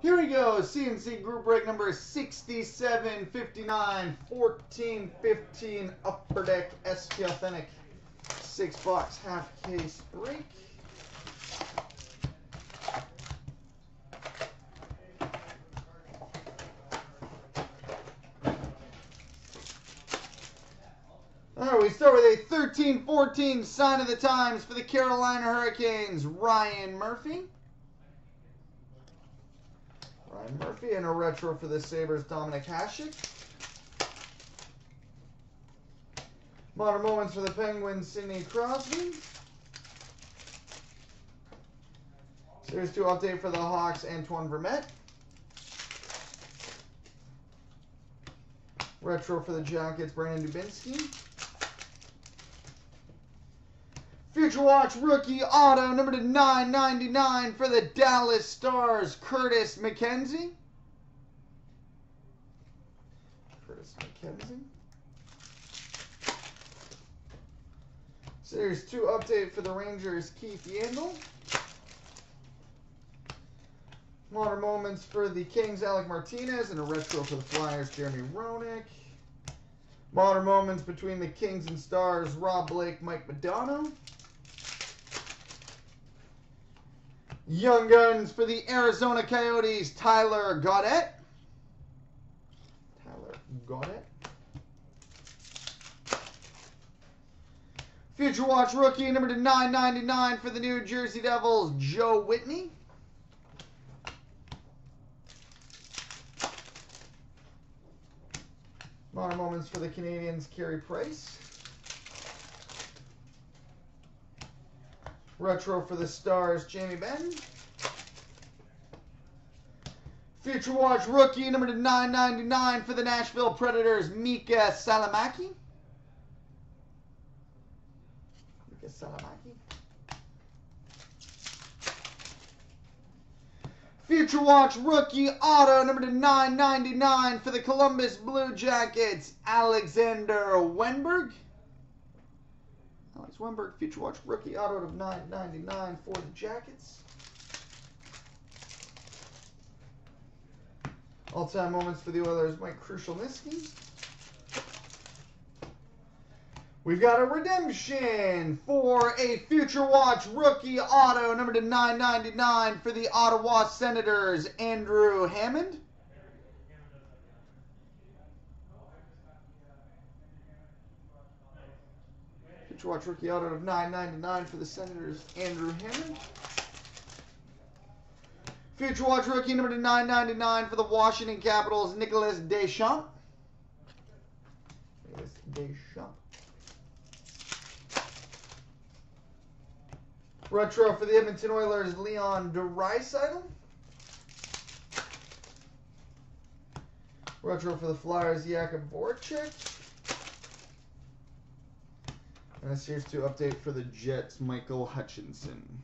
Here we go. CNC group break number 67, 59, 14, 15, Upper Deck SP Authentic. Six box, half case break. All right, we start with a 13-14 sign of the times for the Carolina Hurricanes, Ryan Murphy. Ryan Murphy and a retro for the Sabres, Dominic Hasek. Modern Moments for the Penguins, Sidney Crosby. Series 2 update for the Hawks, Antoine Vermette. Retro for the Jackets, Brandon Dubinsky. Future Watch rookie auto number to 999 for the Dallas Stars, Curtis McKenzie. Curtis McKenzie. Series 2 update for the Rangers, Keith Yandle. Modern moments for the Kings, Alec Martinez, and a retro for the Flyers, Jeremy Roenick. Modern moments between the Kings and Stars, Rob Blake, Mike Modano. Young Guns for the Arizona Coyotes, Tyler Gaudette. Tyler Gaudette. Future Watch rookie number to 999 for the New Jersey Devils, Joe Whitney. Modern moments for the Canadians, Carey Price. Retro for the Stars, Jamie Benn. Future Watch rookie number to 999 for the Nashville Predators, Miikka Salomaki. Miikka Salomaki. Future Watch rookie auto number to 999 for the Columbus Blue Jackets, Alexander Wennberg. Alex Wennberg, Future Watch rookie auto of 999 for the Jackets. All-time moments for the Oilers, Mike Krushelnyski. We've got a redemption for a Future Watch rookie auto, number to 999 for the Ottawa Senators, Andrew Hammond. Future Watch rookie auto of 999 for the Senators, Andrew Hammond. Future Watch rookie number to 999 for the Washington Capitals, Nicolas Deschamps. Nicolas Deschamps. Retro for the Edmonton Oilers, Leon Draisaitl. Retro for the Flyers, Jakub Voracek. And Series 2 update for the Jets, Michael Hutchinson.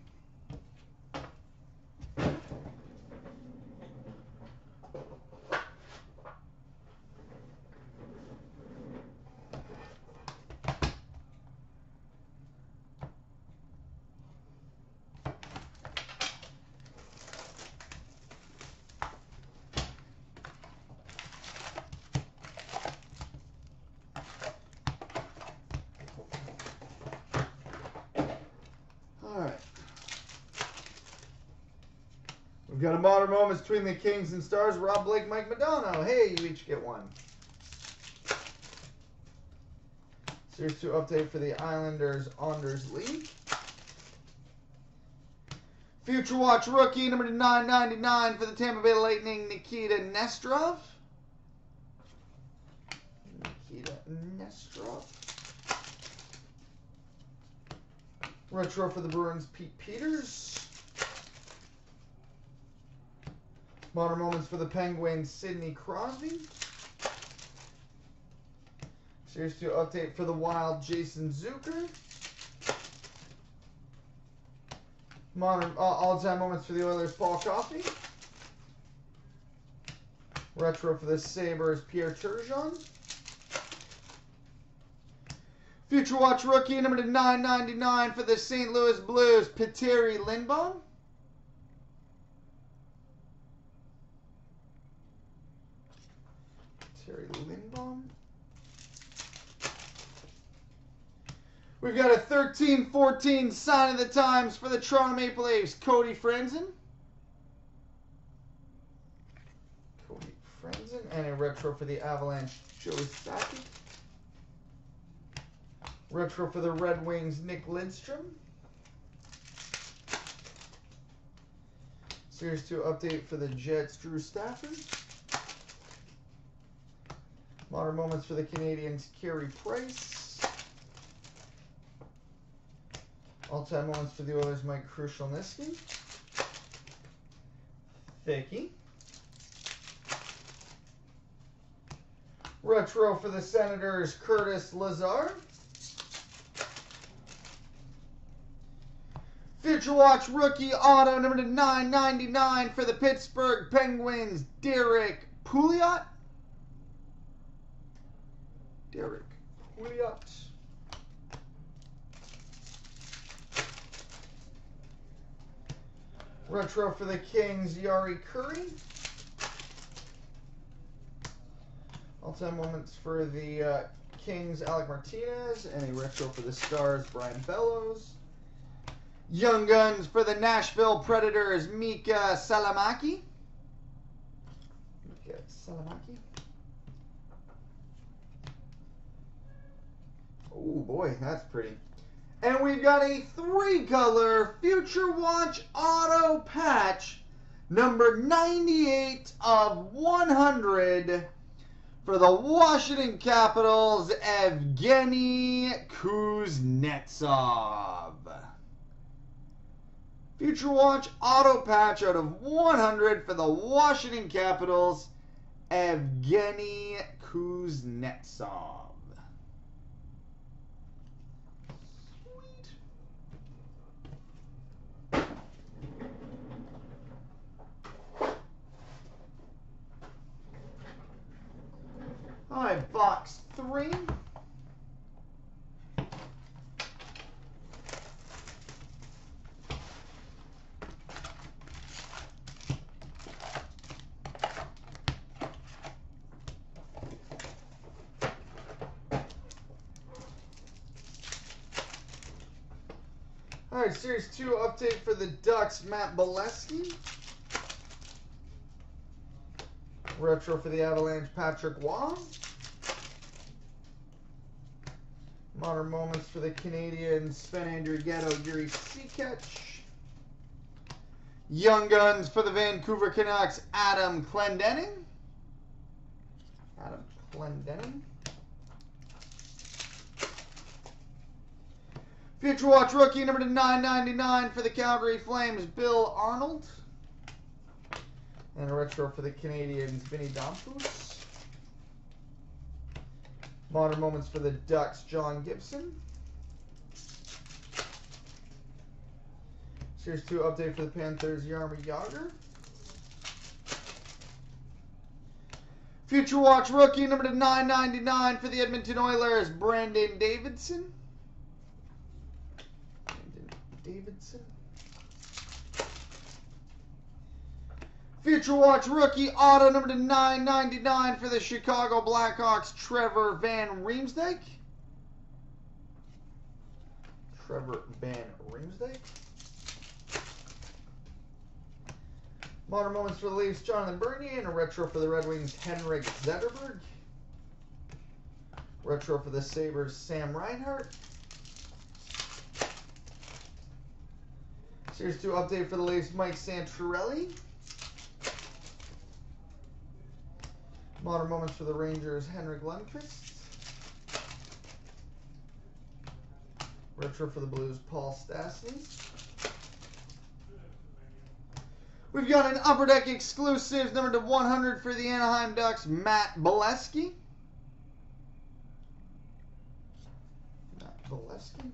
Alright. We've got a modern moments between the Kings and Stars. Rob Blake, Mike Modano. Hey, you each get one. Series 2 update for the Islanders Anders Lee. Future Watch rookie number to 999 for the Tampa Bay Lightning, Nikita Nesterov. Nikita Nesterov. Retro for the Bruins, Pete Peeters. Modern moments for the Penguins, Sidney Crosby. Series 2 update for the Wild, Jason Zucker. Modern uh, all-time moments for the Oilers, Paul Coffey. Retro for the Sabres, Pierre Turgeon. Future Watch rookie number to 999 for the St. Louis Blues, Petteri Lindbohm. We've got a 13-14 sign of the times for the Toronto Maple Leafs, Cody Franson. Cody Franson. And a retro for the Avalanche, Joey Sakic. Retro for the Red Wings, Nick Lidstrom. Series 2 update for the Jets, Drew Stafford. Modern moments for the Canadians, Carey Price. All-time moments for the Oilers, Mike Krushelnyski. Thicky. Retro for the Senators, Curtis Lazar. Future Watch rookie auto number to 999 for the Pittsburgh Penguins, Derrick Pouliot. Derrick Pouliot. Retro for the Kings, Jari Kurri. All-time moments for the uh, Kings, Alec Martinez. And a retro for the Stars, Brian Bellows. Young Guns for the Nashville Predators, Miikka Salomaki. Miikka Salomaki. Oh boy, that's pretty. And we've got a three color Future Watch Auto Patch, number 98 of 100 for the Washington Capitals, Evgeny Kuznetsov. Future Watch Auto Patch out of 100 for the Washington Capitals, Evgeny Kuznetsov. All right, box three. All right, Series 2 update for the Ducks, Matt Beleskey. Retro for the Avalanche, Patrick Roy. Modern moments for the Canadians, Sven Andrighetto, Jiri Sekac. Young Guns for the Vancouver Canucks, Adam Clendening. Adam Clendening. Future Watch rookie number to 999 for the Calgary Flames, Bill Arnold. And a retro for the Canadians, Vinny Damphousse. Modern moments for the Ducks, John Gibson. Series 2 update for the Panthers, Jaromir Jagr. Future Watch rookie number to 999 for the Edmonton Oilers, Brandon Davidson. Brandon Davidson. Future Watch rookie auto number to 999 for the Chicago Blackhawks, Trevor Van Riemsdyk. Trevor Van Riemsdyk. Modern moments for the Leafs, Jonathan Bernier, and a retro for the Red Wings, Henrik Zetterberg. Retro for the Sabres, Sam Reinhart. Series 2 update for the Leafs, Mike Santorelli. Modern moments for the Rangers, Henrik Lundqvist. Retro for the Blues, Paul Stastny. We've got an Upper Deck exclusive, number to 100 for the Anaheim Ducks, Matt Beleskey. Matt Beleskey.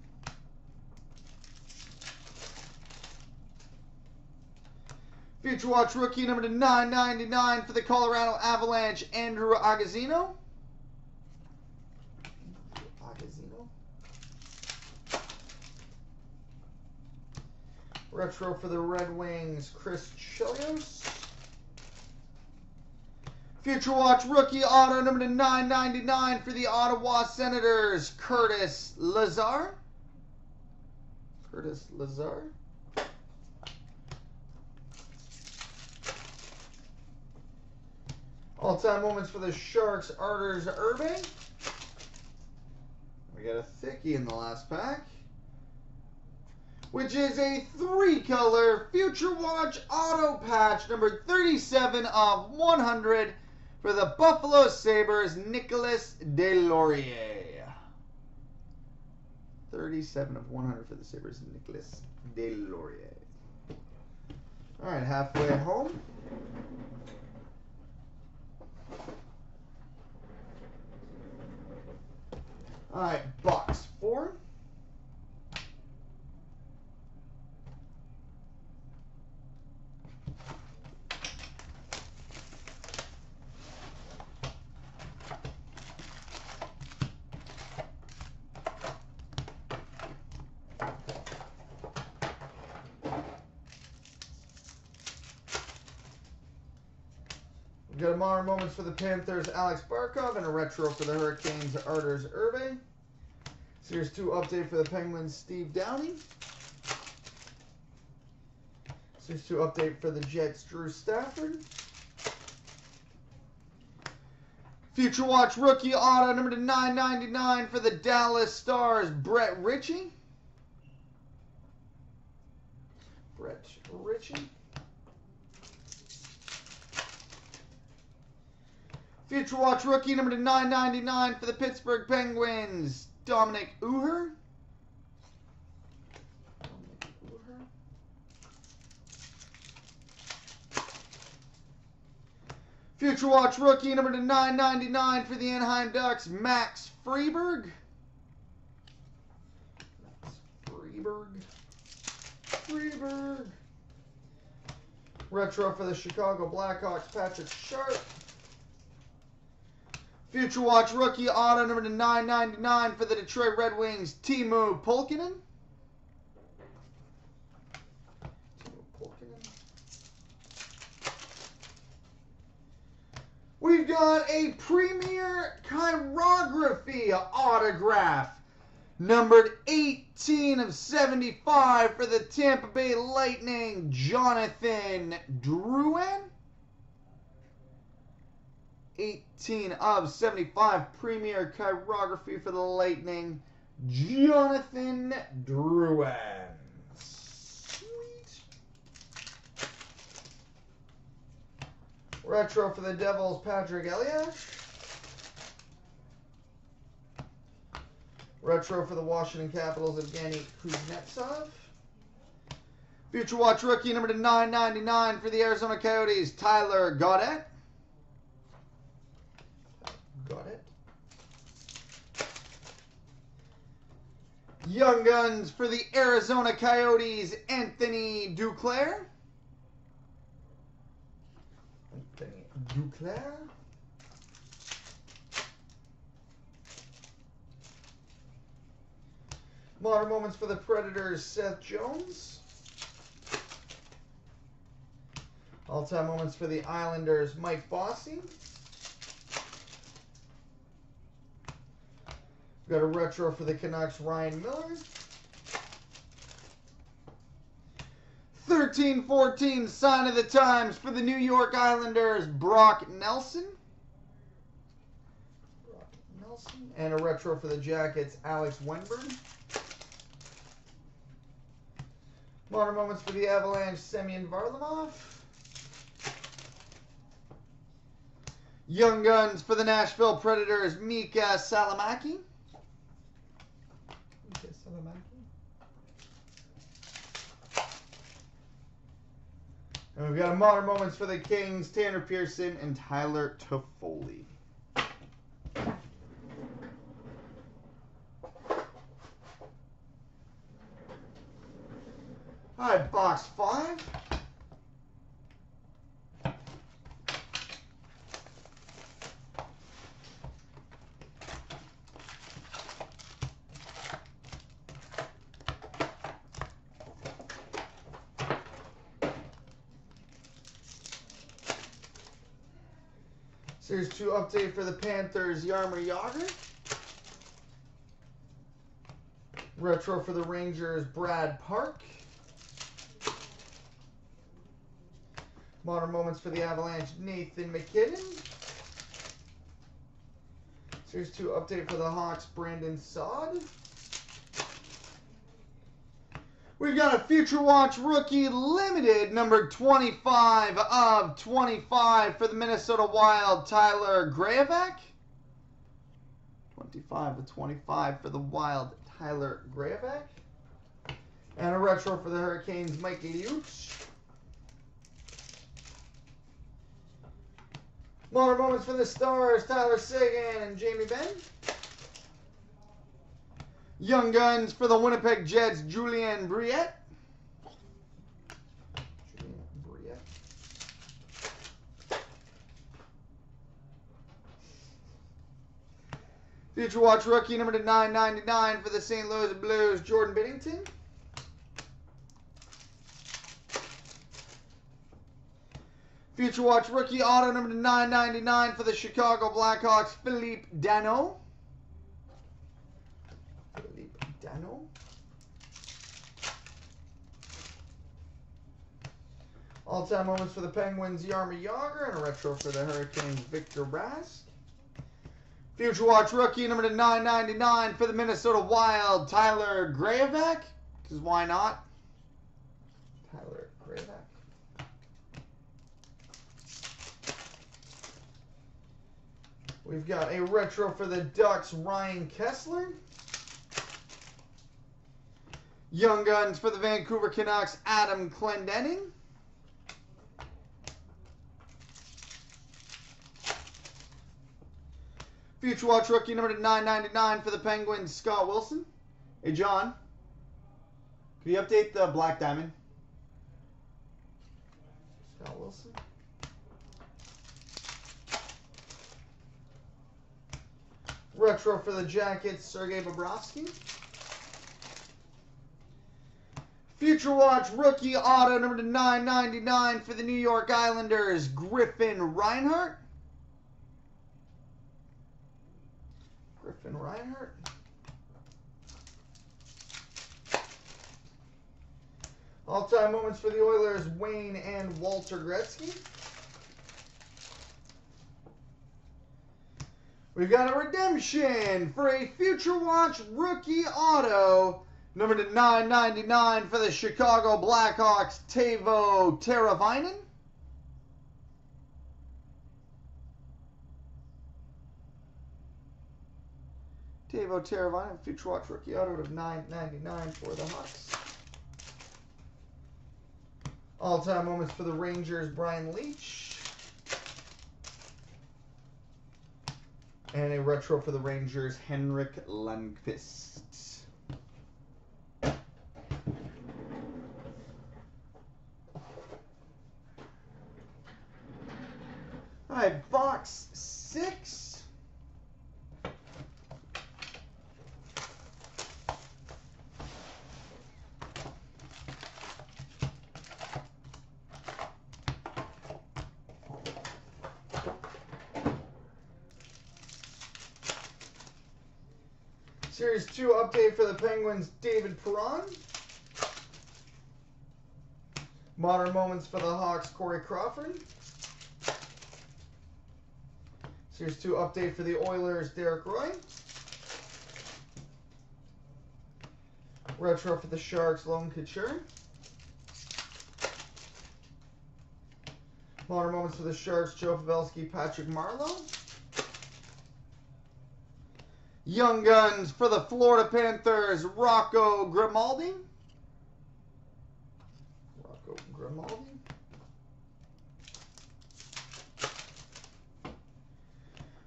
Future Watch rookie number to 999 for the Colorado Avalanche, Andrew Agozzino. Agozzino. Retro for the Red Wings, Chris Chelios. Future Watch rookie auto number to 999 for the Ottawa Senators, Curtis Lazar. Curtis Lazar. All-time moments for the Sharks, Arturs Irbe. We got a thickie in the last pack. Which is a three-color Future Watch auto patch, number 37 of 100 for the Buffalo Sabres, Nicolas Deslauriers. 37 of 100 for the Sabres, Nicolas Deslauriers. All right, halfway home. All right, box four. Got modern moments for the Panthers, Alex Barkov, and a retro for the Hurricanes, Arturs Irbe. Series 2 update for the Penguins, Steve Downie. Series 2 update for the Jets, Drew Stafford. Future Watch rookie auto number to 999 for the Dallas Stars, Brett Ritchie. Brett Ritchie. Future Watch rookie number to 999 for the Pittsburgh Penguins, Dominik Uher. Future Watch rookie number to 999 for the Anaheim Ducks, Max Friberg. Friberg. Friberg. Retro for the Chicago Blackhawks, Patrick Sharp. Future Watch rookie auto number to 999 for the Detroit Red Wings, Teemu Pulkkinen. We've got a premier chirography autograph, numbered 18 of 75 for the Tampa Bay Lightning, Jonathan Drouin. 18 of 75 premier chirography for the Lightning, Jonathan. Sweet. Retro for the Devils, Patrick Elias. Retro for the Washington Capitals, Evgeny Kuznetsov. Future Watch rookie number to 999 for the Arizona Coyotes, Tyler Gaudette. Got it. Young Guns for the Arizona Coyotes, Anthony Duclair. Anthony Duclair. Modern Moments for the Predators, Seth Jones. All-time moments for the Islanders, Mike Bossy. Got a retro for the Canucks, Ryan Miller. 13-14 sign of the times for the New York Islanders, Brock Nelson. Brock Nelson. And a retro for the Jackets, Alex Wennberg. Modern moments for the Avalanche, Semyon Varlamov. Young Guns for the Nashville Predators, Miikka Salomaki. And we've got modern moments for the Kings, Tanner Pearson and Tyler Toffoli. All right, box five. Series 2 update for the Panthers, Jaromir Jagr. Retro for the Rangers, Brad Park. Modern Moments for the Avalanche, Nathan MacKinnon. Series 2 update for the Hawks, Brandon Saad. We've got a Future Watch rookie limited, number 25 of 25 for the Minnesota Wild, Tyler Graovac. 25 of 25 for the Wild, Tyler Graovac. And a retro for the Hurricanes, Mike Liut. More moments for the Stars, Tyler Seguin and Jamie Benn. Young Guns for the Winnipeg Jets. Julien Brouillette. Future Watch rookie number to 999 for the St. Louis Blues, Jordan Binnington. Future Watch rookie auto number to 999 for the Chicago Blackhawks, Philippe Danault. Philippe Danault. All-time moments for the Penguins, Jaromir Jagr, and a retro for the Hurricanes, Victor Rask. Future Watch rookie number to 999 for the Minnesota Wild, Tyler Graovac. Because why not? Tyler Graovac. We've got a retro for the Ducks, Ryan Kesler. Young Guns for the Vancouver Canucks, Adam Clendening. Future Watch rookie number to 999 for the Penguins, Scott Wilson. Hey, John. Can you update the Black Diamond? Scott Wilson. Retro for the Jackets, Sergei Bobrovsky. Future Watch rookie auto number to 999 for the New York Islanders, Griffin Reinhart. Reinhart. All-time moments for the Oilers, Wayne and Walter Gretzky. We've got a redemption for a Future Watch rookie auto, number to 999 for the Chicago Blackhawks, Teuvo Teravainen. Teuvo Teravainen, Future Watch rookie auto of 999 for the Hawks. All-time moments for the Rangers, Brian Leetch. And a retro for the Rangers, Henrik Lundqvist. All right, box six. Series 2 update for the Penguins, David Perron. Modern moments for the Hawks, Corey Crawford. Series 2 update for the Oilers, Derek Roy. Retro for the Sharks, Lone Couture. Modern moments for the Sharks, Joe Pavelski, Patrick Marleau. Young Guns for the Florida Panthers, Rocco Grimaldi. Rocco Grimaldi.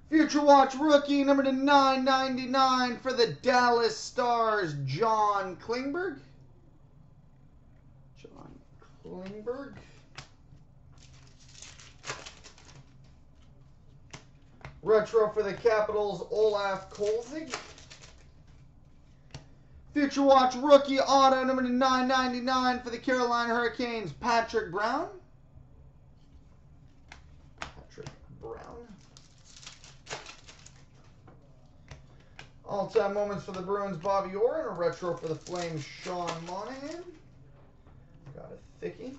Future Watch rookie number to 999 for the Dallas Stars, John Klingberg. John Klingberg. Retro for the Capitals, Olaf Kolzig. Future Watch rookie auto number to 999 for the Carolina Hurricanes, Patrick Brown. Patrick Brown. All-time moments for the Bruins, Bobby Orr, and a retro for the Flames, Sean Monahan. Got a thickie.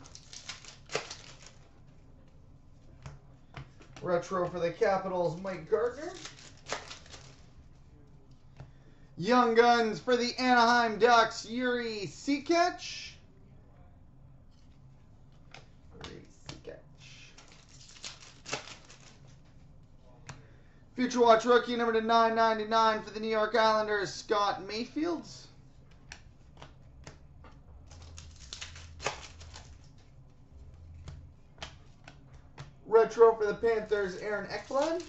Retro for the Capitals, Mike Gartner. Young Guns for the Anaheim Ducks, Jiri Sekac. Future Watch rookie number to 999 for the New York Islanders, Scott Mayfields. Retro for the Panthers, Aaron Ekblad.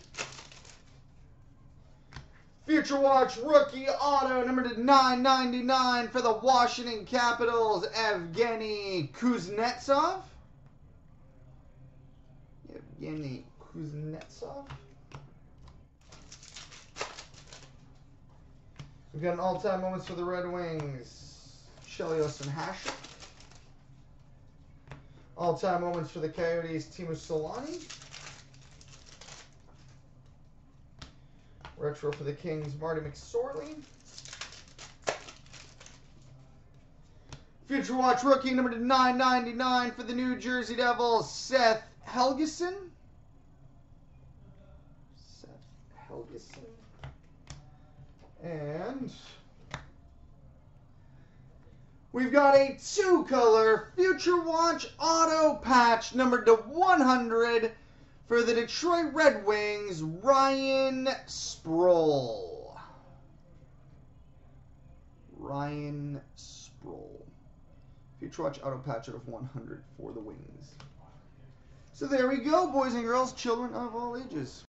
Future Watch rookie auto number to 999 for the Washington Capitals, Evgeny Kuznetsov. Evgeny Kuznetsov. We've got an all-time moments for the Red Wings, Chelios and Hasek. All-time moments for the Coyotes, Teemu Selanne. Retro for the Kings, Marty McSorley. Future Watch rookie number to 999 for the New Jersey Devils, Seth Helgeson. Seth Helgeson. And we've got a two-color Future Watch auto patch numbered to 100 for the Detroit Red Wings, Ryan Sproul. Ryan Sproul. Future Watch auto patch out of 100 for the Wings. So there we go, boys and girls, children of all ages.